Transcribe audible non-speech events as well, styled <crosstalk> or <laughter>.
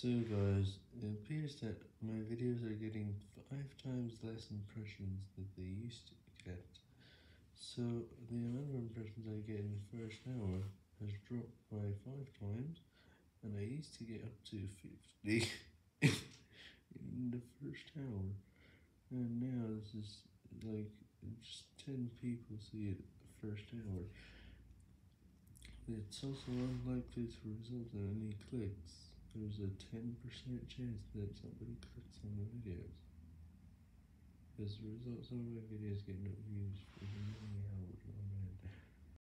So guys, it appears that my videos are getting 5 times less impressions than they used to get. So the amount of impressions I get in the first hour has dropped by 5 times, and I used to get up to 50 <laughs> in the first hour, and now this is like just 10 people see it the first hour. It's also unlikely to result in any clicks. There's a 10% chance that somebody clicks on the videos. As a result, some of my videos get no views for hours.